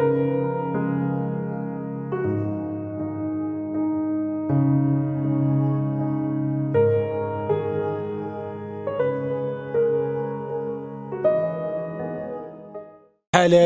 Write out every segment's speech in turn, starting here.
الحاله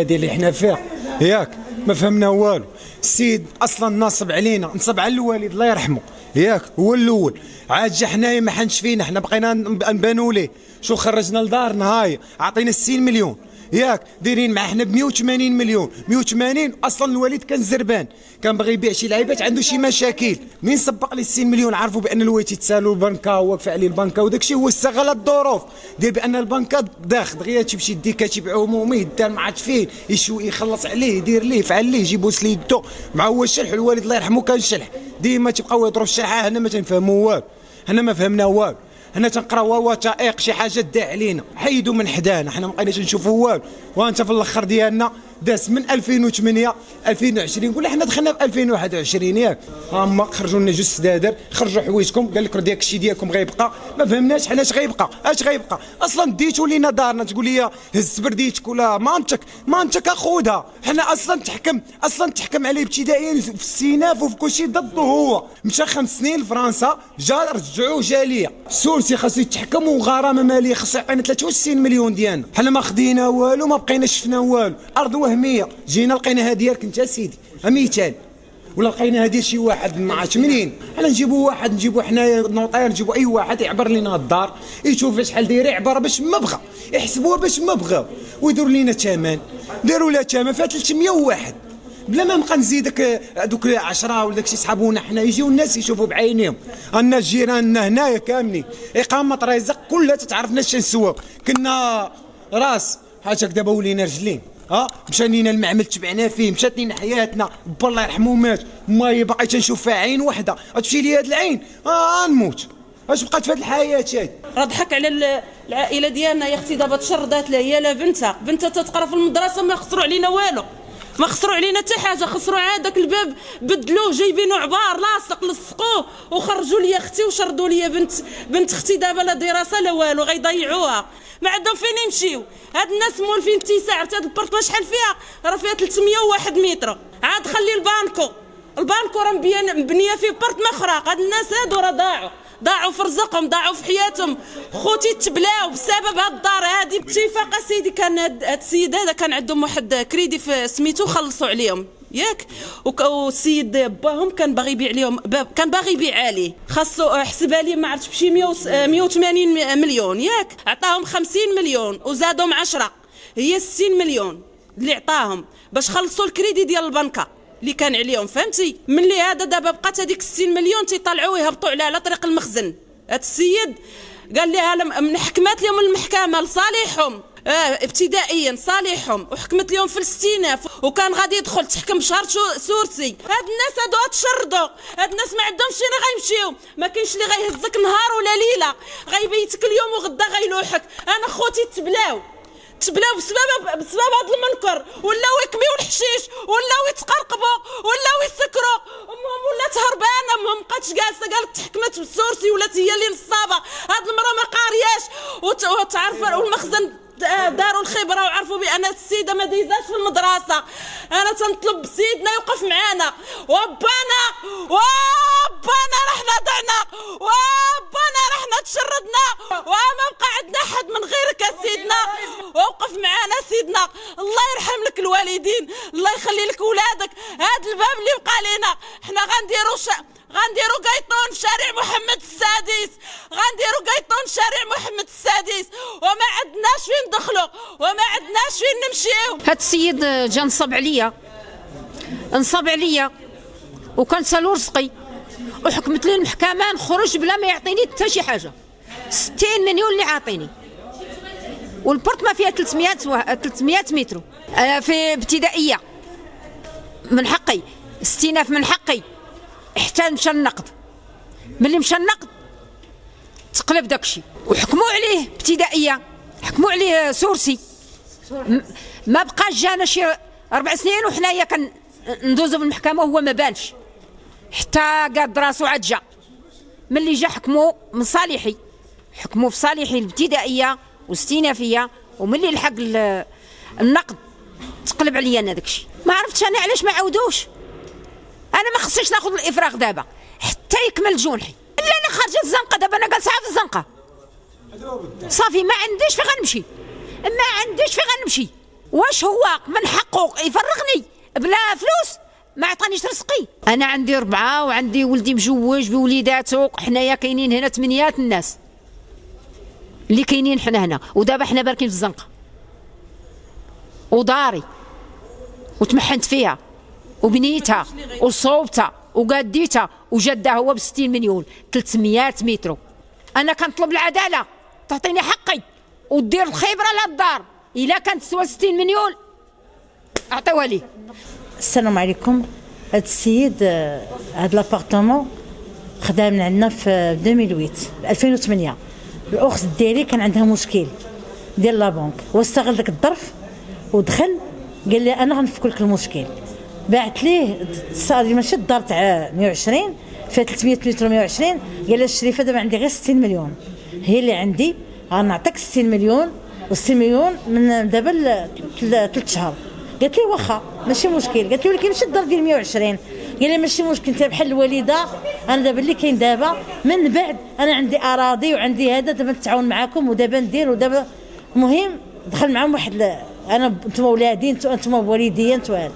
هذه اللي إحنا فيها. ياك. ما فهمنا والو. السيد أصلا ناصب علينا. نصب على الوالد الله يرحمه. ياك. هو الأول. عاد جا حنايا ما حنش فينا حنا بقينا نبانوا ليه شو خرجنا لدارنا هاي. عطينا 60 مليون. ياك دايرين مع حنا ب 180 مليون. 180 أصلا الوالد كان زربان. كان باغي يبيع شي لعيبات عنده شي مشاكل. مين سبق لي 60 مليون؟ عرفوا بأن الوالد تسالوا البنكة واقف عليه البنكة وداك الشيء هو استغل الظروف. دير بأن البنكة داخ دغيا تمشي ديكا تبيع عمومي دار ما عرفت فين يشو يخلص عليه يدير ليه يفعل ليه يجيبوا سليدو مع هو الشلح الوالد الله يرحمه كان شلح ديما تبقاو يضرب الشلحه هنا ما تنفهموا والو. هنا ما فهمنا والو. هنا تنقراو وثائق شي حاجة دا علينا حيدوا من حدانا. حنا ما بقيناش نشوفوا والو. وانت في الآخر ديالنا داس من 2008 2020 قول حنا دخلنا في 2021 ياك. هما خرجوا لنا جوج سدادر خرجوا حوايجكم قال لك داك الشيء ديالكم غيبقى. ما فهمناش حنا اش غيبقى اش غيبقى؟ أصلا ديتو لينا دارنا تقول لي هز برديتك ولا مامتك مامتك اخوها حنا أصلا تحكم أصلا تحكم عليه ابتدائيا في السيناف وفي كل شيء ضده هو. مشى خمس سنين لفرنسا جا رجعوه جا ليا سورسي خاصو يتحكم وغرامة مالية خاصو يعطينا 63 مليون ديالنا حنا ما خدينا والو ما بقينا شفنا والو. أرض وهميه جينا لقينا ديالك انت سيدي مثال ولا لقينا هذه شي واحد ما عرفتش منين. حنا نجيبوا واحد نجيبوا حنا نوطير نجيبوا أي واحد يعبر لنا الدار يشوف شحال دايره يعبر باش ما بغى يحسبوها باش ما بغاو ويديروا لنا ثمن داروا لها ثمن فيها 301 بلا ما نبقى نزيدك دوك 10 ولا داكشي صحابونا حنا يجيو الناس يشوفوا بعينيهم. الناس جيراننا هنايا كاملين. إقامة رزق كلها تتعرفنا اش نسوا كنا راس حاجة دابا ولينا رجلين. ها مشى لينا المعمل تبعنا فيه مشات لينا حياتنا با الله يرحمه مات ما باقي تنشوف فيها عين وحدة. تمشي لي هاد العين؟ آه نموت. اش بقات في هاد الحياة هادي؟ راه ضحك على العائلة ديالنا يا أختي دابا تشردات لها هي لا بنتها. بنتها تتقرا في المدرسة ما خسروا علينا والو. ما خسروا علينا حتى حاجة خسروا داك الباب بدلوه جايبينه عبار لاصق لصقوه وخرجوا لي أختي وشردوا لي بنت بنت أختي دابا لا دراسة لا والو غيضيعوها. ما عندهم فين يمشيو. هاد الناس مولفين اتساع هاد البرطمه شحال فيها؟ راه فيها 301 متر. عاد خلي البانكو. البانكو راه مبنية فيه برطمه أخرى هاد الناس هادو راه ضاعوا. ضاعوا في رزقهم ضاعوا في حياتهم. خوتي تبلاو بسبب هاد الدار. هادي باتفاق سيدي كان هاد السيد هذا كان عندهم واحد كريدي في سميتو خلصوا عليهم. ياك؟ والسيد باهم كان باغي يبيع لهم كان باغي يبيع عليه. خاصو حسبها لي ما عرفتش بشي 180 مليون. ياك؟ عطاهم 50 مليون وزادهم 10 هي 60 مليون اللي عطاهم باش خلصوا الكريدي ديال البنكة. اللي كان عليهم فهمتي؟ ملي هذا دابا بقات هذيك 60 مليون تيطلعوا يهبطوا عليها على طريق المخزن. هذا السيد قال لها من حكمات لهم المحكمة لصالحهم. آه ابتدائيا صالحهم. وحكمت لهم في الاستئناف وكان غادي يدخل تحكم بشهر sursis. هاد الناس هادو تشردوا هاد الناس ما عندهمش فين غيمشيو. ما كاينش اللي غيهزك نهار ولا ليلة. غيبيتك اليوم وغدا غيلوحك. أنا خوتي تبلاو. تبلاو بسبب بسبب هذا المنكر ولاو يكميو الحشيش ولاو يتقرقبوا ولاو يسكروا أمهم ولات هربانه أمهم بقاتش جالسة قالت تحكمت بال sursis ولات هي اللي نصابة. هاد المرأة ما قارياش. وتعرف والمخزن داروا الخبرة وعرفوا بأن السيدة ما ديزاش في المدرسة. أنا تنطلب سيدنا يوقف معانا. وبانا وبانا رحنا ضعنا وبانا رحنا تشردنا. وما بقى عندنا حد من سيدنا ووقف معانا سيدنا. الله يرحم لك الوالدين الله يخلي لك ولادك. هذا الباب اللي بقى لنا حنا غنديروا غنديروا قيطون في شارع محمد السادس. غنديروا قيطون في شارع محمد السادس. وما عندناش فين ندخلوا وما عندناش فين نمشيو. هاد السيد جا نصب عليا. نصب عليا. وكان سالو رزقي وحكمت لي المحكمة نخرج بلا ما يعطيني حتى شي حاجة. 60 مليون اللي عاطيني. والبورت ما فيها 300 و... 300 متر. آه في ابتدائية. من حقي. استئناف من حقي. حتى مشى النقد. ملي مشى النقد تقلب داكشي وحكموا عليه ابتدائية. حكموا عليه سورسي. ما بقاش جانا شي أربع سنين وحنايا كان ندوزو في المحكمة وهو ما بانش حتى قاد راسو عاد جا. ملي جا حكموا من صالحي. حكموا في صالحي الابتدائية. والاستئنافيه وملي لحق النقد تقلب عليا أنا داكشي. ما عرفتش أنا علاش ما عاودوش أنا ما خصنيش ناخذ الإفراغ دابا. حتى يكمل جونحي. إلا أنا خارجة الزنقة دابا أنا جالسة في الزنقة. صافي ما عنديش فين غنمشي. ما عنديش فين غنمشي. واش هو من حقه يفرغني بلا فلوس؟ ما عطانيش رزقي. أنا عندي ربعة وعندي ولدي مجوج بوليداته حنايا كاينين هنا ثمانيات الناس. اللي كاينين حنا هنا. ودابا حنا باركين في الزنقة. وداري. وتمحنت فيها. وبنيتها. وصوبتها. وقاديتها. وجدها هو ب 60 مليون. 300 مترو. أنا كنطلب العدالة. تعطيني حقي. ودير الخبره للدار إلا كانت تسوى 60 مليون. أعطيوها لي. السلام عليكم. هذا السيد آه، هذا لابارتمون خدام عندنا في 2008 2008 الأخت ديالي كان عندها مشكل ديال لا بنك هو استغل داك الظرف ودخل قال لي أنا غنفك لك المشكل. بعت ليه صار ماشي الدار تاع 120 فيها 300 متر 120 قال لي الشريفة دابا عندي غير 60 مليون. هي اللي عندي غنعطيك 60 مليون و60 مليون من دابا ثلاث شهور قالت لي واخا ماشي مشكل. قالت لي ولكن ماشي الدار ديال 120 لي ماشي مشكل انت بحال الوالدة أنا دابا اللي كاين دابا من بعد أنا عندي أراضي وعندي هذا دابا نتعاون معاكم ودابا ندير ودابا المهم دخل معاهم واحد. أنا أنتم ولادي أنتم بوالديا أنتم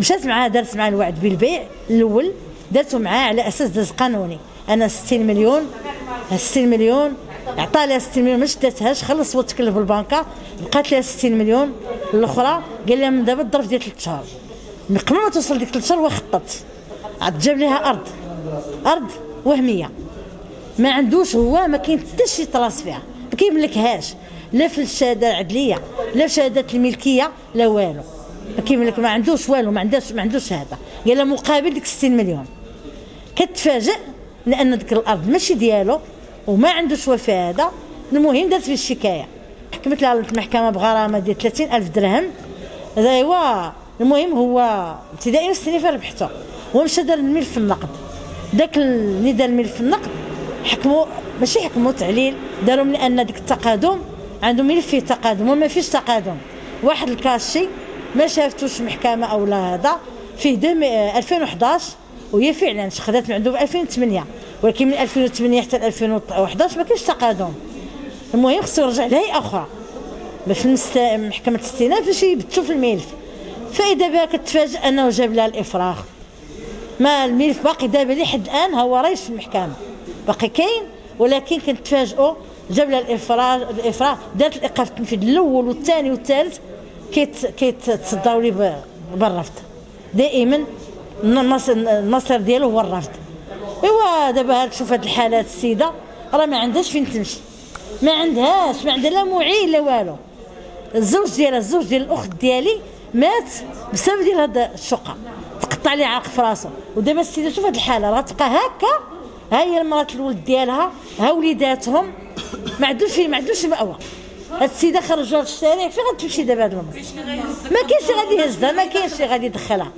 مشات معاه دارت معاه الوعد بالبيع الأول درته معاه على أساس داز قانوني. أنا 60 مليون 60 مليون عطى لها 60 مليون ما شداتهاش خلص وتكلف بالبنكه بقات لها 60 مليون. الأخرى قال لها من دابا الظرف ديال 3 شهور من قبل ما توصل ديك 3 شهور وخطط عاد جاب لها أرض. أرض وهمية. ما عندوش هو ما كاين حتى شي طراس فيها. ما كيملكهاش. لا في الشهادة العدلية لا في شهادات الملكية لا والو. ما كيملك ما عندوش والو ما عندوش ما عندوش هذا قال مقابل ديك 60 مليون. كتفاجئ لأن ديك الأرض ماشي ديالو وما عندوش وفاء هذا. المهم دارت به الشكاية. حكمت لها المحكمة بغرامة ديال 30 ألف درهم. هو المهم هو ابتدائي والسنيفه ربحته هو مشى دار الملف النقد. داك اللي دار الملف النقد حكموا ماشي حكموا تعليل داروا من أن ديك التقادم عنده ملف فيه تقادم وما فيش تقادم. واحد الكاشي ما شافتوش محكمة أو لا هذا فيه 2011 وهي فعلا خدات من عنده ب 2008 ولكن من 2008 حتى 2011 ما كاينش تقادم. المهم خصو يرجع لهيئة أخرى. باش محكمة الاستئناف باش يبتوا في الملف. فإذا بها كتفاجئ أنه جاب لها الافراغ ما الملف باقي دابا لحد الآن هو رايش في المحكمة. باقي كاين ولكن كنتفاجئوا جاب لها الافراغ الافراغ دارت الإيقاف التنفيذ الأول والثاني والثالث كيت كيتصداو لي بالرفض. دائما المصير ديالو هو الرفض. إيوا دابا شوف هاد الحالات السيدة راه ما عندهاش فين تمشي. ما عندهاش ما عندها لا معين لا والو. الزوج ديالها الزوج ديال الأخت ديالي مات بسبب ديال هاد الشقة. تقطع لي عرق في راسه. ودابا السيدة شوف هاد الحالة راه تبقى هكا. ها هي مرات الولد ديالها ها وليداتهم. ما عندوش ما عندوش مأوى. هاد السيدة خرجوها للشارع فين غتمشي دابا هاد الامر ما كاينش غادي يهزها ما كاينش غادي يدخلها.